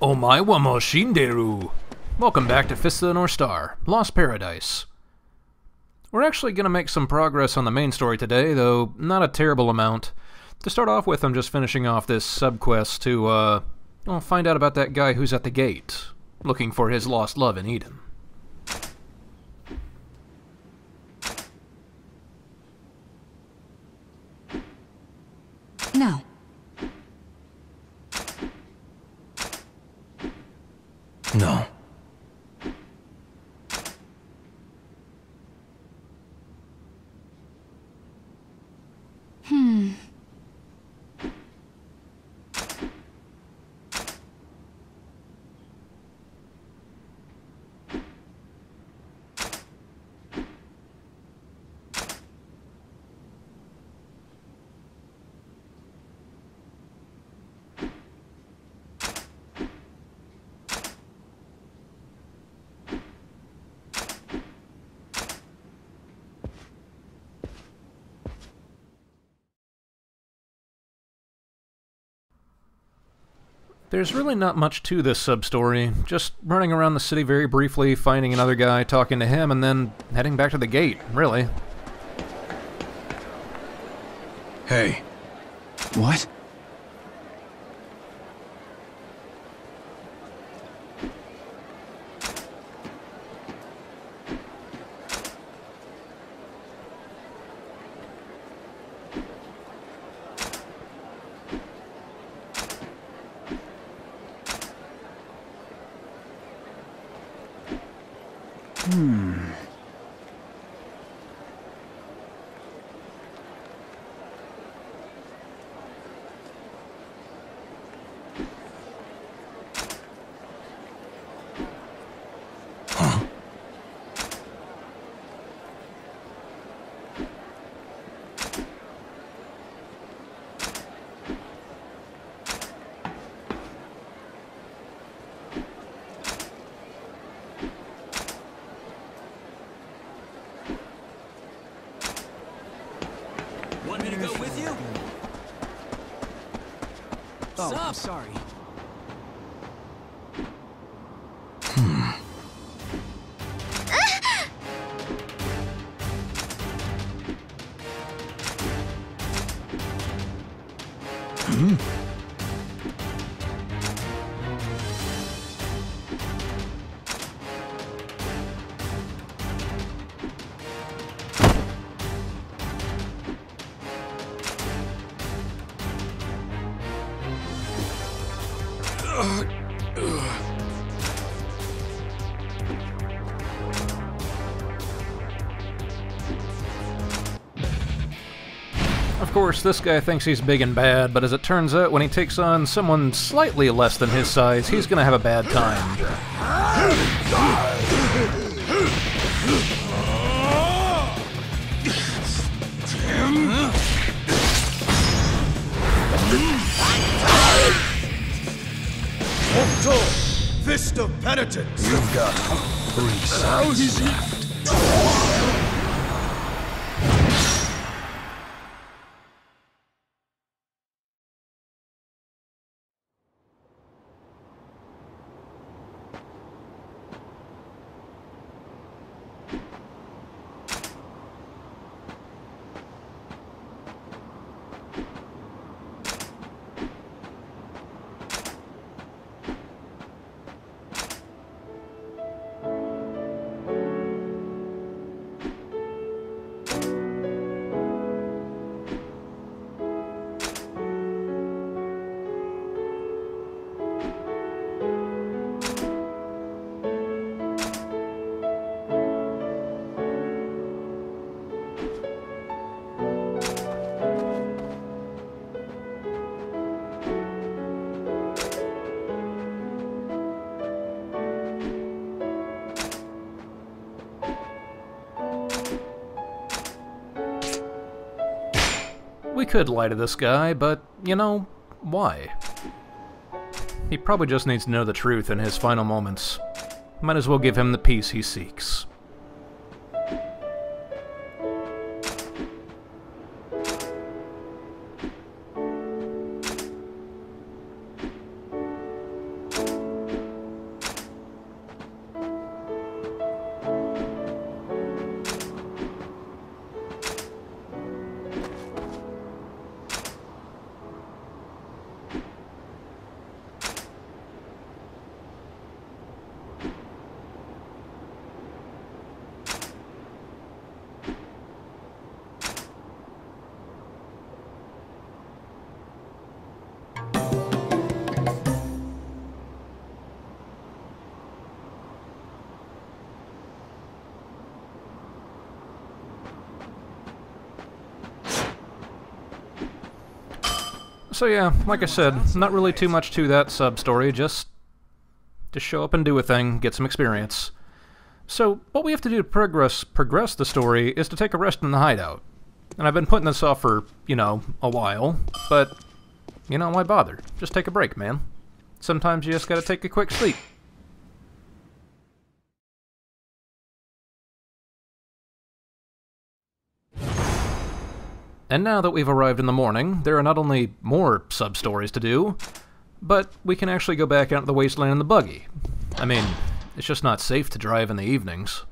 Omae wa mo shinderu. Welcome back to Fist of the North Star, Lost Paradise. We're actually going to make some progress on the main story today, though not a terrible amount. To start off with, I'm just finishing off this subquest to, uh, well, find out about that guy who's at the gate, looking for his lost love in Eden. No. No. Hmm. There's really not much to this sub-story. Just running around the city very briefly, finding another guy, talking to him, and then heading back to the gate, really. Hey. What? Hmm. Huh? Want me to go with you? Oh, Sup? I'm sorry. Course, this guy thinks he's big and bad, but as it turns out, when he takes on someone slightly less than his size, he's gonna have a bad time. Hokuto, Fist of Penitence. You've got three sides left. We could lie to this guy, but, you know, why? He probably just needs to know the truth in his final moments. Might as well give him the peace he seeks. So yeah, like I said, not really too much to that sub story. Just, just show up and do a thing, get some experience. So what we have to do to progress progress the story is to take a rest in the hideout. And I've been putting this off for you know a while, but you know why bother? Just take a break, man. Sometimes you just gotta take a quick sleep. And now that we've arrived in the morning, there are not only more sub-stories to do, but we can actually go back out into the wasteland in the buggy. I mean, it's just not safe to drive in the evenings.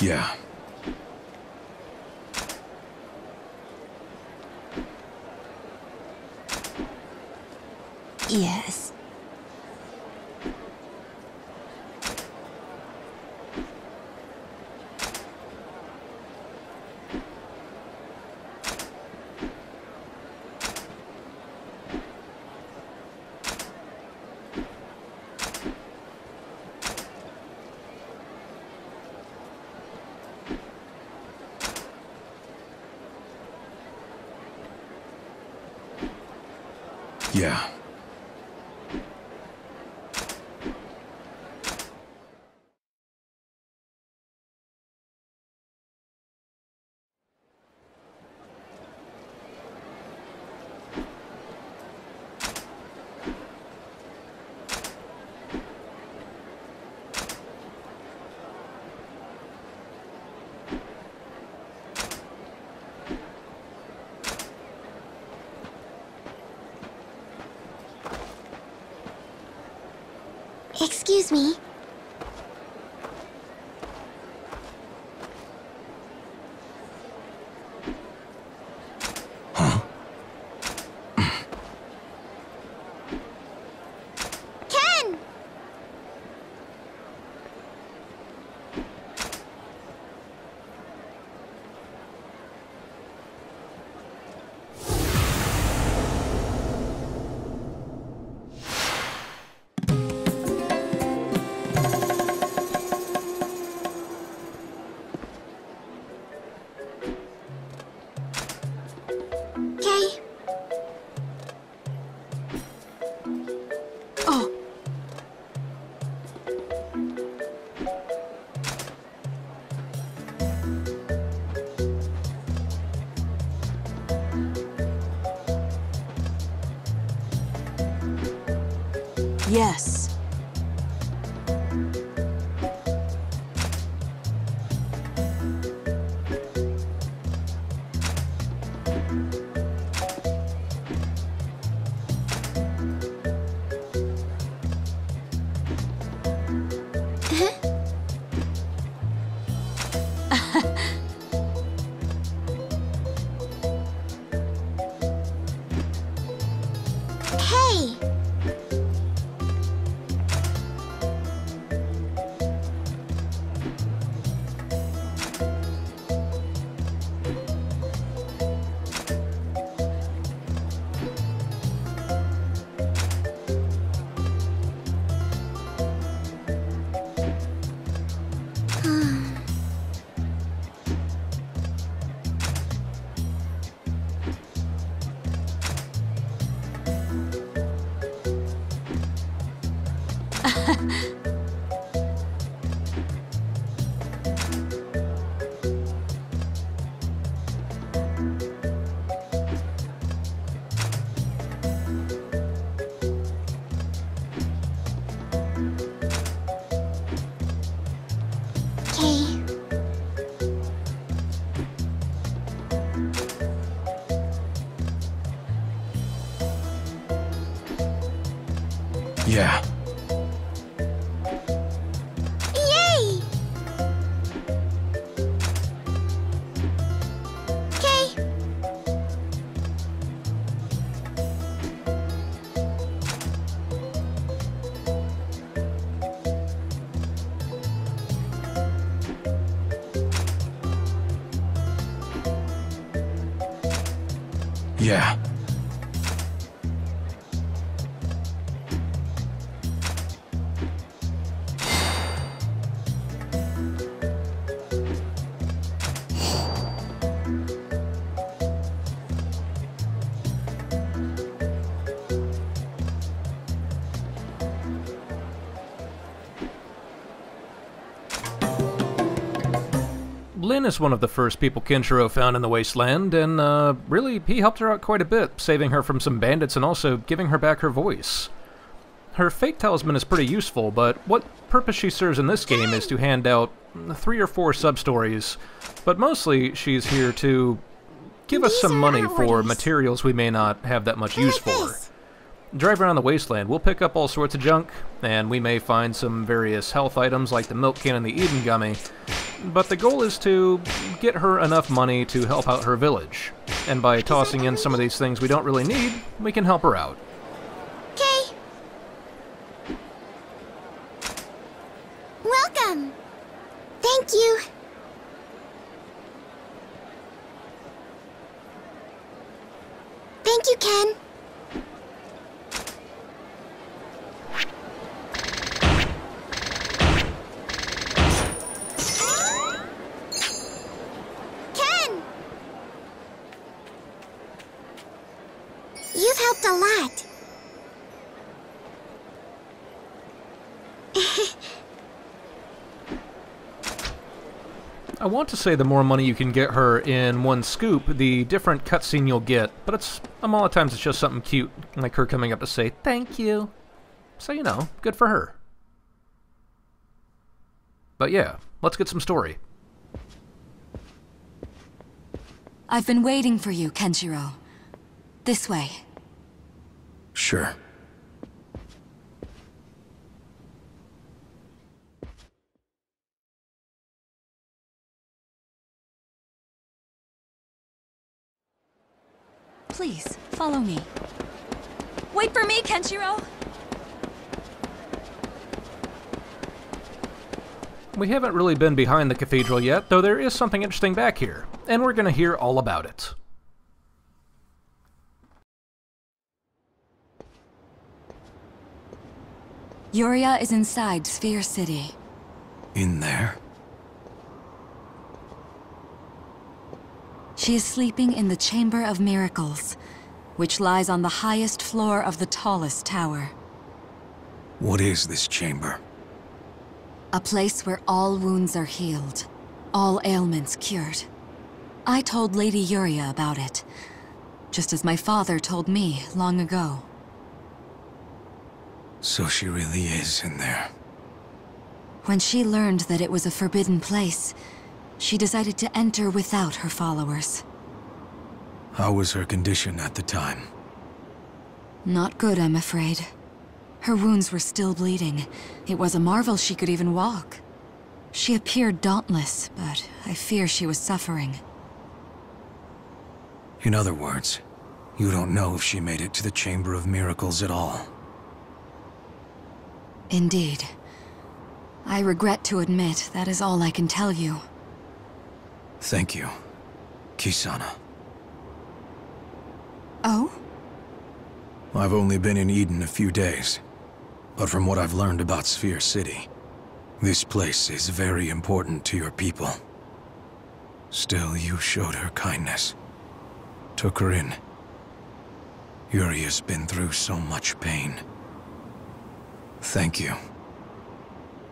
Yeah. Yes. Yeah. Excuse me. Yeah. Lin is one of the first people Kenshiro found in the wasteland, and uh, really, he helped her out quite a bit, saving her from some bandits and also giving her back her voice. Her fate talisman is pretty useful, but what purpose she serves in this game is to hand out three or four sub-stories, but mostly she's here to give us These some money for materials we may not have that much use for. Drive around the wasteland, we'll pick up all sorts of junk, and we may find some various health items like the milk can and the Eden gummy, but the goal is to get her enough money to help out her village. And by tossing in some of these things we don't really need, we can help her out. Okay. Welcome. Thank you. Thank you, Ken. Helped a lot. I want to say the more money you can get her in one scoop, the different cutscene you'll get, but it's a lot of times it's just something cute, like her coming up to say thank you. So you know, good for her. But yeah, let's get some story. I've been waiting for you, Kenshiro. This way. Sure. Please, follow me. Wait for me, Kenshiro! We haven't really been behind the cathedral yet, though there is something interesting back here, and we're gonna hear all about it. Yuria is inside Sphere City. In there? She is sleeping in the Chamber of Miracles, which lies on the highest floor of the tallest tower. What is this chamber? A place where all wounds are healed, all ailments cured. I told Lady Yuria about it, just as my father told me long ago. So she really is in there. When she learned that it was a forbidden place, she decided to enter without her followers. How was her condition at the time? Not good, I'm afraid. Her wounds were still bleeding. It was a marvel she could even walk. She appeared dauntless, but I fear she was suffering. In other words, you don't know if she made it to the Chamber of Miracles at all. Indeed. I regret to admit that is all I can tell you. Thank you, Kisana. Oh? I've only been in Eden a few days, but from what I've learned about Sphere City, this place is very important to your people. Still, you showed her kindness. Took her in. Yuri has been through so much pain. Thank you.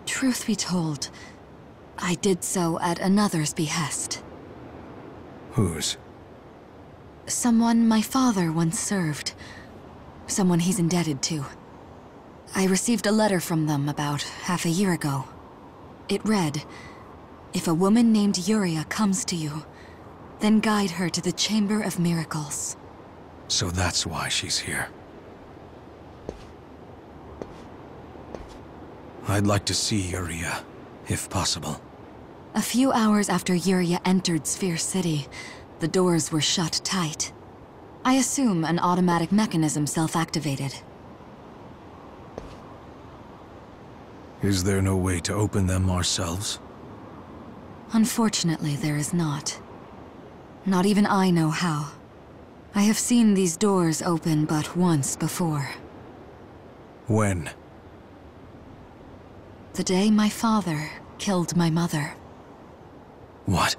Truth be told, I did so at another's behest. Whose? Someone my father once served. Someone he's indebted to. I received a letter from them about half a year ago. It read, If a woman named Yuria comes to you, then guide her to the Chamber of Miracles. So that's why she's here. I'd like to see Yuria, if possible. A few hours after Yuria entered Sphere City, the doors were shut tight. I assume an automatic mechanism self-activated. Is there no way to open them ourselves? Unfortunately, there is not. Not even I know how. I have seen these doors open but once before. When? The day my father killed my mother. What?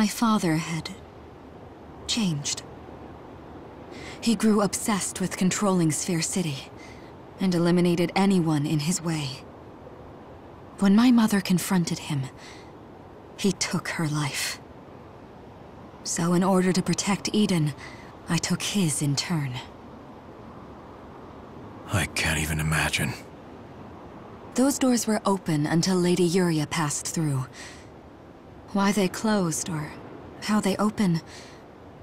My father had... changed. He grew obsessed with controlling Sphere City, and eliminated anyone in his way. When my mother confronted him, he took her life. So in order to protect Eden, I took his in turn. I can't even imagine. Those doors were open until Lady Yuria passed through. Why they closed, or how they open,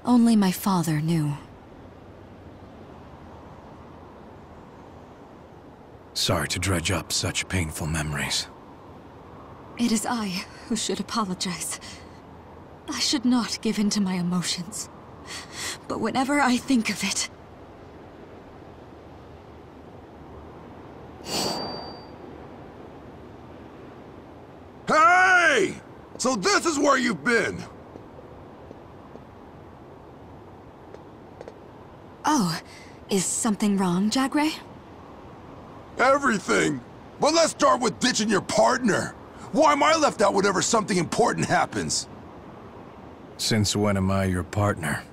only my father knew. Sorry to dredge up such painful memories. It is I who should apologize. I should not give in to my emotions. But whenever I think of it... Hey! So this is where you've been! Oh, is something wrong, Jagre? Everything! But let's start with ditching your partner! Why am I left out whenever something important happens? Since when am I your partner?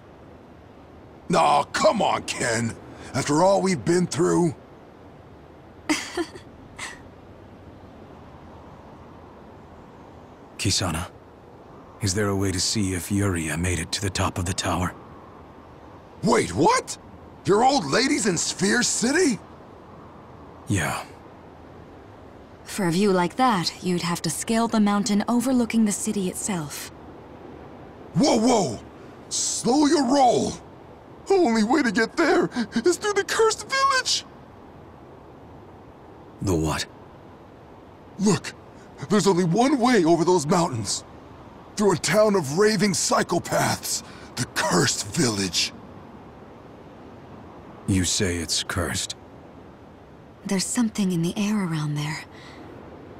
Nah, come on, Ken. After all we've been through... Kisana, is there a way to see if Yuria made it to the top of the tower? Wait, what? Your old lady's in Sphere City? Yeah, For a view like that, you'd have to scale the mountain overlooking the city itself. Whoa, whoa! Slow your roll! The Only way to get there is through the cursed village! the what? Look, there's only one way over those mountains. Through a town of raving psychopaths. The cursed village. You say it's cursed. There's something in the air around there.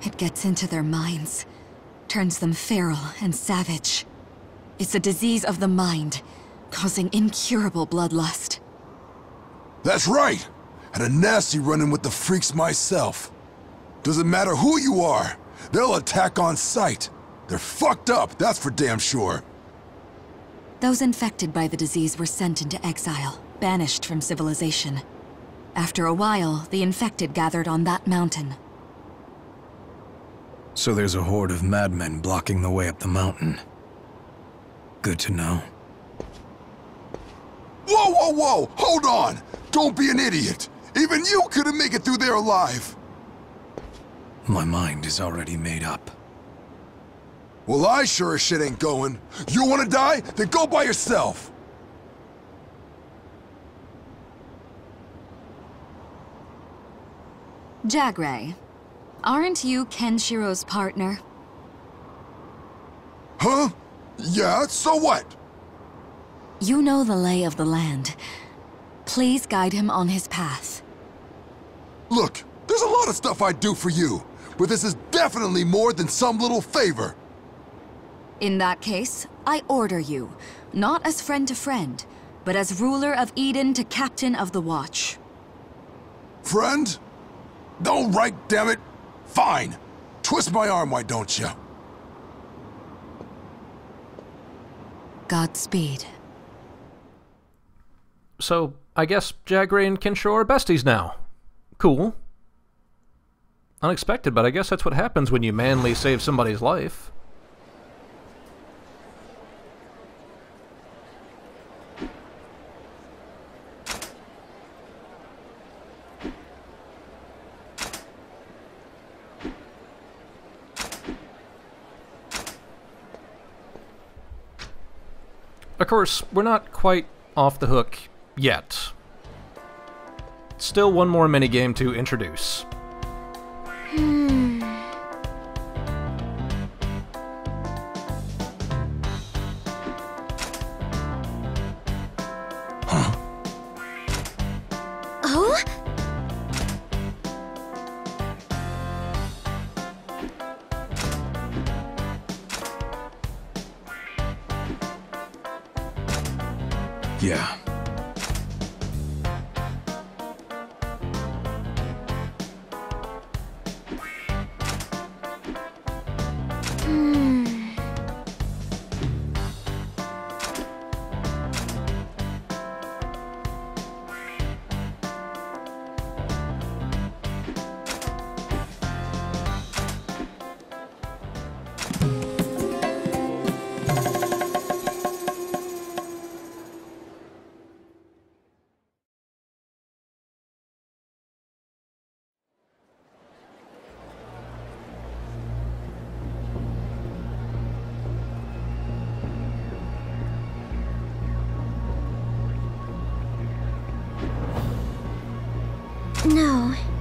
It gets into their minds, turns them feral and savage. It's a disease of the mind, causing incurable bloodlust. That's right! Had a nasty run-in with the freaks myself. Doesn't matter who you are, they'll attack on sight. They're fucked up, that's for damn sure. Those infected by the disease were sent into exile, banished from civilization. After a while, the infected gathered on that mountain. So there's a horde of madmen blocking the way up the mountain. Good to know. Whoa, whoa, whoa! Hold on! Don't be an idiot! Even you couldn't make it through there alive! My mind is already made up. Well, I sure as shit ain't going. You wanna die? Then go by yourself! Jagre, aren't you Kenshiro's partner? Huh? Yeah, so what? You know the lay of the land. Please guide him on his path. Look, there's a lot of stuff I'd do for you, but this is definitely more than some little favor. In that case, I order you, not as friend to friend, but as ruler of Eden to captain of the watch. Friend? All right, damn it. Fine. Twist my arm, why don't you? Godspeed. So, I guess Jagre and Kenshiro are besties now. Cool. Unexpected, but I guess that's what happens when you manly save somebody's life. Of course, we're not quite off the hook yet. Still one more minigame to introduce. Huh? Oh? Yeah. No.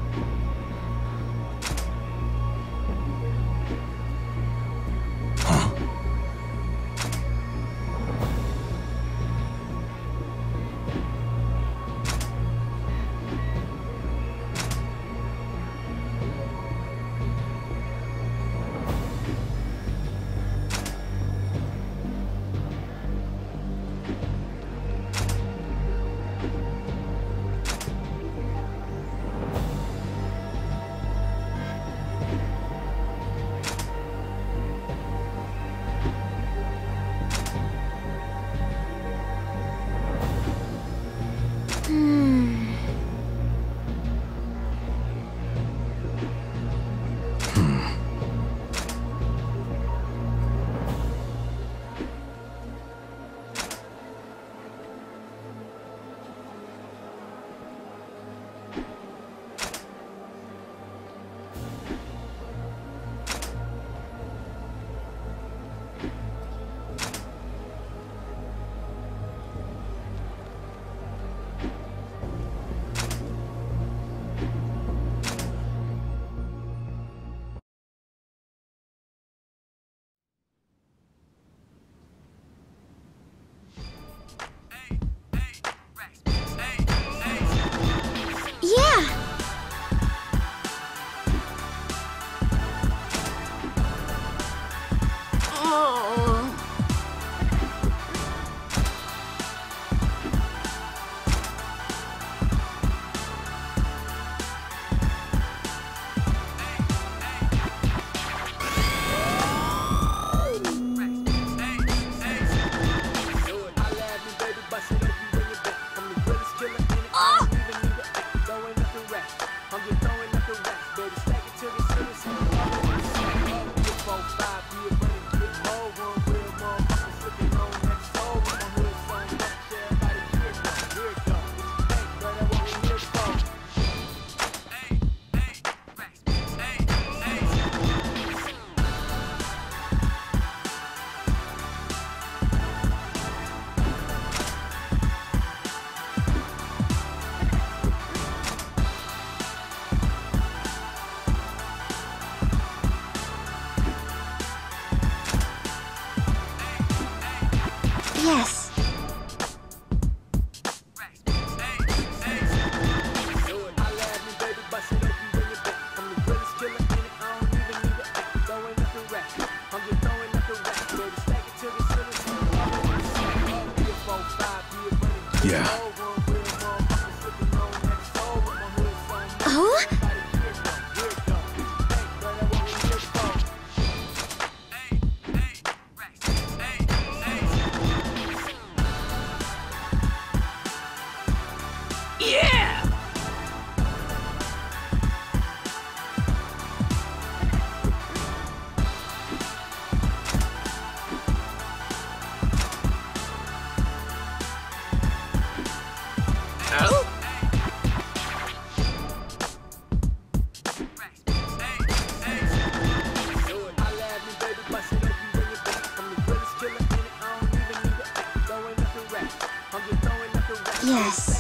Yes.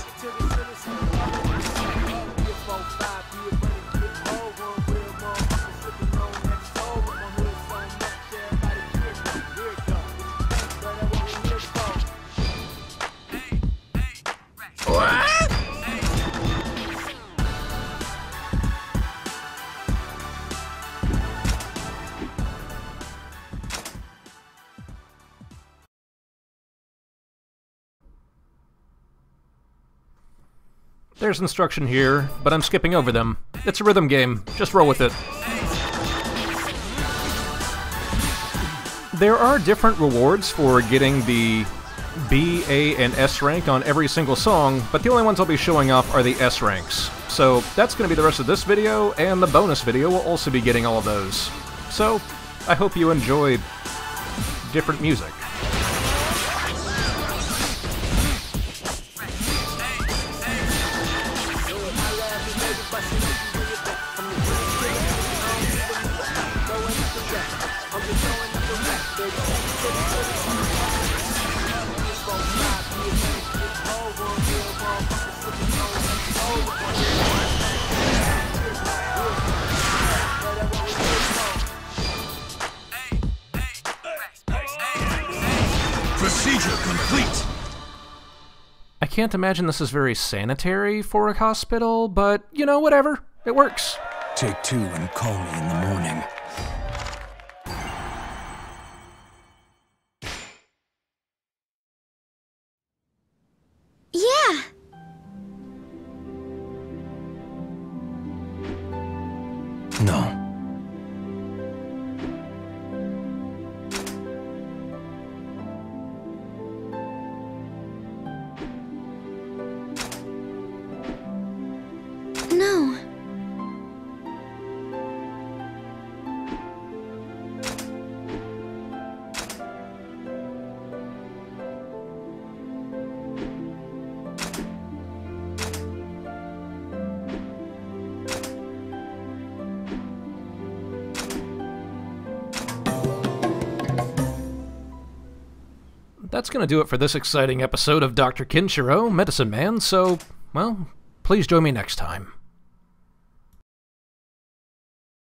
There's instruction here, but I'm skipping over them. It's a rhythm game. Just roll with it. There are different rewards for getting the B, A, and S rank on every single song, but the only ones I'll be showing off are the S ranks. So that's going to be the rest of this video, and the bonus video will also be getting all of those. So, I hope you enjoy different music. Can't imagine this is very sanitary for a hospital, but you know, whatever. It works. Take two and call me in the morning. Yeah. No. No. That's going to do it for this exciting episode of Dr. Kenshiro, Medicine Man, so, well, please join me next time.